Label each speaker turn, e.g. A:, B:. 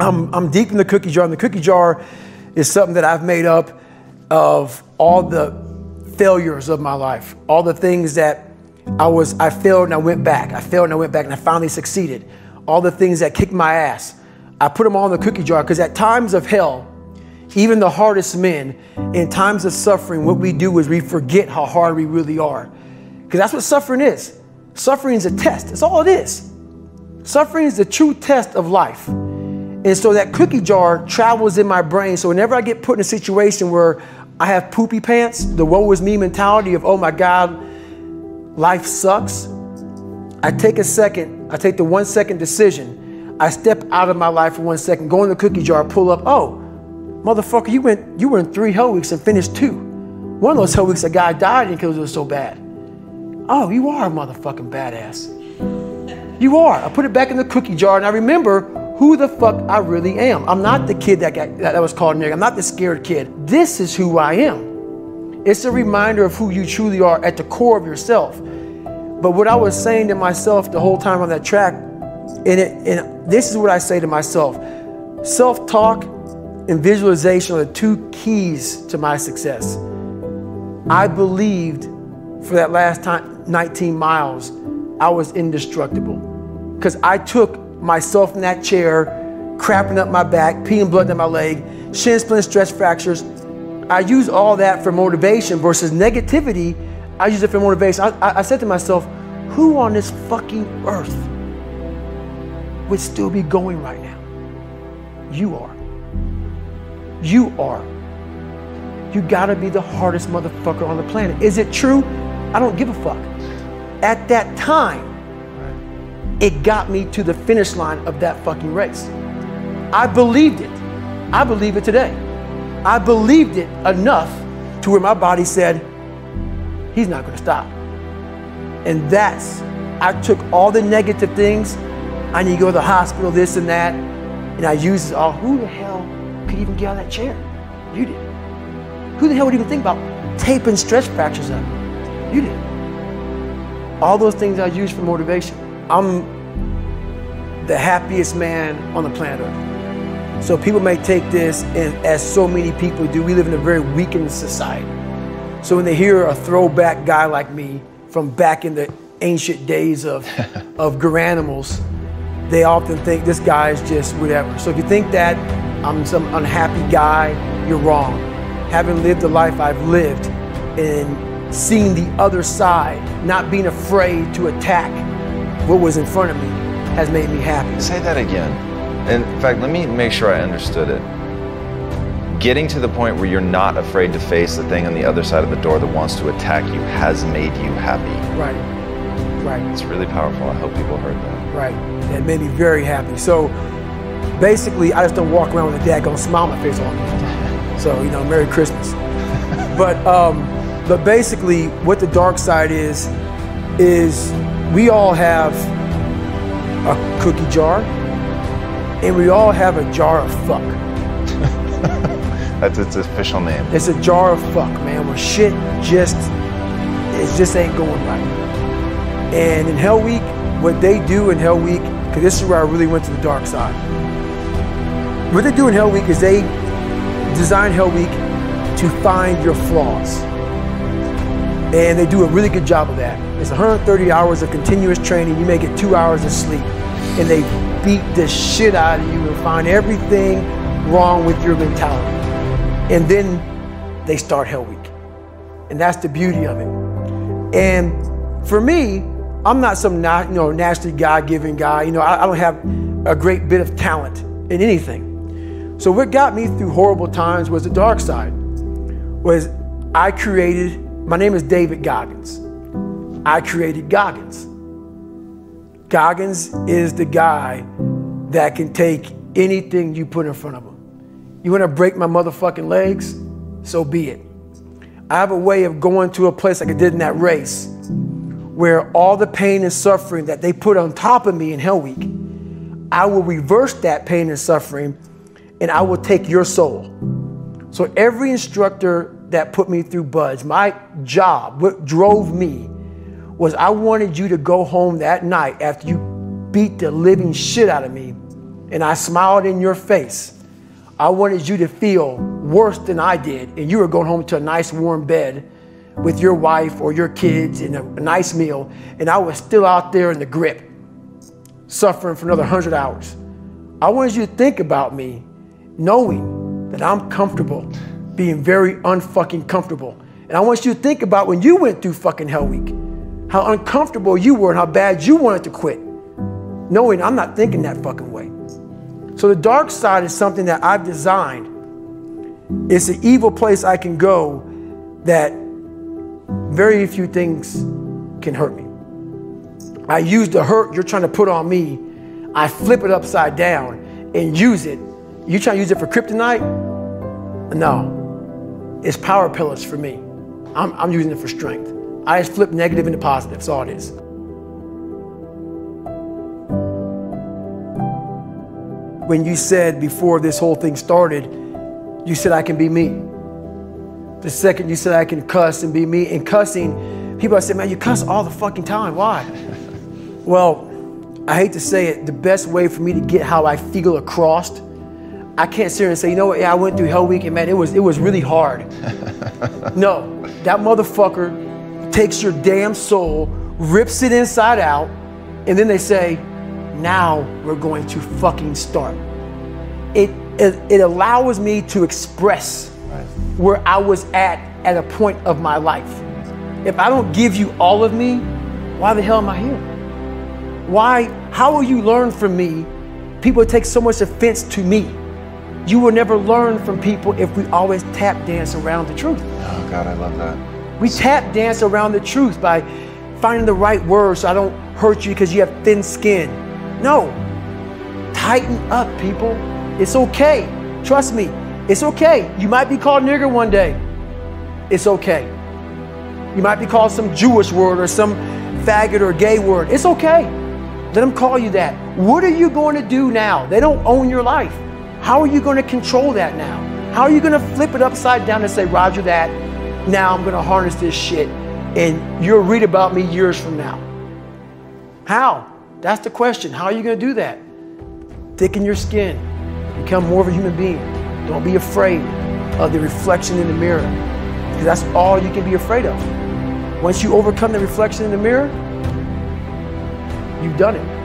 A: I'm, I'm deep in the cookie jar, and the cookie jar is something that I've made up of all the failures of my life, all the things that I was, I failed and I went back. I failed and I went back and I finally succeeded. All the things that kicked my ass. I put them all in the cookie jar because at times of hell, even the hardest men, in times of suffering, what we do is we forget how hard we really are. Because that's what suffering is. Suffering is a test. That's all it is. Suffering is the true test of life. And so that cookie jar travels in my brain. So whenever I get put in a situation where I have poopy pants, the woe is me mentality of, oh my God, life sucks. I take a second, I take the one second decision. I step out of my life for one second, go in the cookie jar, pull up, oh, motherfucker, you went, you were in three hell weeks and finished two. One of those hell weeks, a guy died because it was so bad. Oh, you are a motherfucking badass. You are. I put it back in the cookie jar and I remember who the fuck I really am. I'm not the kid that got that was called nigga. I'm not the scared kid. This is who I am. It's a reminder of who you truly are at the core of yourself. But what I was saying to myself the whole time on that track, and, it, and this is what I say to myself self talk and visualization are the two keys to my success. I believed for that last time, 19 miles, I was indestructible. Because I took myself in that chair, crapping up my back, peeing blood down my leg, shin splints, stress fractures. I use all that for motivation versus negativity I use it for motivation. I, I said to myself, who on this fucking earth would still be going right now? You are. You are. You gotta be the hardest motherfucker on the planet. Is it true? I don't give a fuck. At that time, it got me to the finish line of that fucking race. I believed it. I believe it today. I believed it enough to where my body said, he's not going to stop. And that's, I took all the negative things. I need to go to the hospital, this and that. And I used it all. Who the hell could even get on that chair? You did. Who the hell would even think about taping stretch fractures up? You did. All those things I used for motivation. I'm the happiest man on the planet Earth. So people may take this, and as so many people do, we live in a very weakened society. So when they hear a throwback guy like me from back in the ancient days of, of Garanimals, they often think this guy is just whatever. So if you think that I'm some unhappy guy, you're wrong. Having lived the life I've lived and seeing the other side, not being afraid to attack what was in front of me, has made me happy.
B: Say that again. In fact, let me make sure I understood it getting to the point where you're not afraid to face the thing on the other side of the door that wants to attack you has made you happy.
A: Right. Right.
B: It's really powerful. I hope people heard that.
A: Right. It made me very happy. So basically, I just don't walk around with a daggone smile on my face all day. So, you know, Merry Christmas. but um, but basically, what the dark side is, is we all have a cookie jar, and we all have a jar of fuck.
B: That's its official name.
A: It's a jar of fuck, man, where shit just it just ain't going right. And in Hell Week, what they do in Hell Week, because this is where I really went to the dark side. What they do in Hell Week is they design Hell Week to find your flaws. And they do a really good job of that. It's 130 hours of continuous training. You may get two hours of sleep. And they beat the shit out of you and find everything wrong with your mentality. And then they start Hell Week. And that's the beauty of it. And for me, I'm not some not, you know, naturally God-given guy. You know, I, I don't have a great bit of talent in anything. So what got me through horrible times was the dark side. Was I created, my name is David Goggins. I created Goggins. Goggins is the guy that can take anything you put in front of him. You want to break my motherfucking legs? So be it. I have a way of going to a place like I did in that race where all the pain and suffering that they put on top of me in Hell Week, I will reverse that pain and suffering and I will take your soul. So every instructor that put me through BUD/S, my job, what drove me was I wanted you to go home that night after you beat the living shit out of me and I smiled in your face, I wanted you to feel worse than I did, and you were going home to a nice warm bed with your wife or your kids and a, nice meal, and I was still out there in the grip, suffering for another 100 hours. I wanted you to think about me knowing that I'm comfortable being very unfucking comfortable. And I want you to think about when you went through fucking Hell Week, how uncomfortable you were and how bad you wanted to quit, knowing I'm not thinking that fucking way. So the dark side is something that I've designed. It's an evil place I can go that very few things can hurt me. I use the hurt you're trying to put on me, I flip it upside down and use it. You trying to use it for kryptonite? No. It's power pillars for me. I'm, I'm using it for strength. I just flip negative into positive. That's all it is. When you said before this whole thing started, you said I can be me. The second you said I can cuss and be me, and cussing, people I said, man, you cuss all the fucking time. Why? well, I hate to say it, the best way for me to get how I feel across, I can't sit here and say, you know what, yeah, I went through Hell Week and man, it was it was really hard. no, that motherfucker takes your damn soul, rips it inside out, and then they say, now we're going to fucking start. It it, it allows me to express where I was at at a point of my life. If I don't give you all of me, why the hell am I here? Why, how will you learn from me? People take so much offense to me. You will never learn from people if we always tap dance around the truth.
B: Oh, God, I love that.
A: We tap dance around the truth by finding the right words so I don't hurt you because you have thin skin. No. Tighten up, people. It's okay. Trust me. It's okay. You might be called nigger one day. It's okay. You might be called some Jewish word or some faggot or gay word. It's okay. Let them call you that. What are you going to do now? They don't own your life. How are you going to control that now? How are you going to flip it upside down and say, Roger that? Now I'm going to harness this shit and you'll read about me years from now. How? That's the question. How are you going to do that? Thicken your skin, become more of a human being. Don't be afraid of the reflection in the mirror because that's all you can be afraid of. Once you overcome the reflection in the mirror, you've done it.